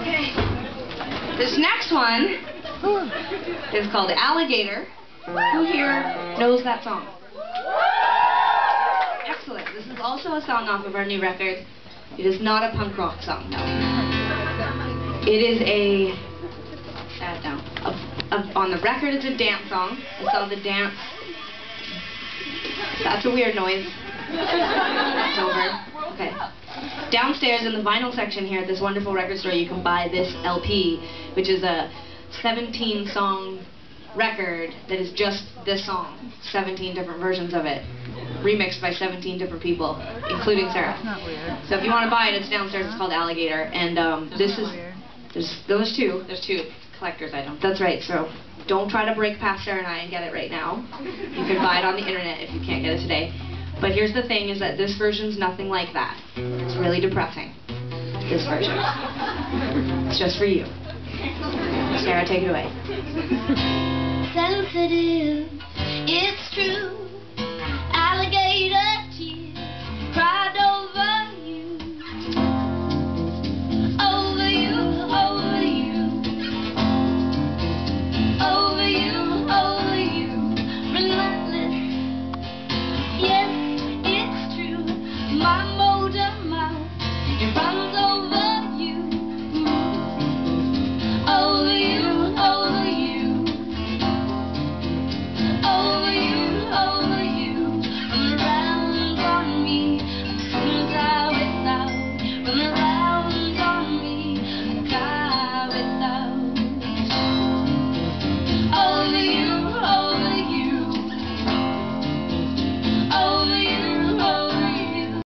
Okay. This next one is called Alligator. Who here knows that song? Excellent. This is also a song off of our new record. It is not a punk rock song, no. It is a, uh, no, a, a, on the record it's a dance song. It's on the dance. That's a weird noise. It's over. Okay. Downstairs in the vinyl section here at this wonderful record store, you can buy this LP, which is a 17 song record that is just this song. 17 different versions of it. Remixed by 17 different people, including Sara. So if you want to buy it, it's downstairs. It's called Alligator. And um, this is, there's those two. There's two collector's items. That's right. So don't try to break past Sara and I and get it right now. You can buy it on the internet if you can't get it today. But here's the thing is that this version's nothing like that. It's really depressing. This version. It's just for you. Sara, take it away. sensitive. It's under my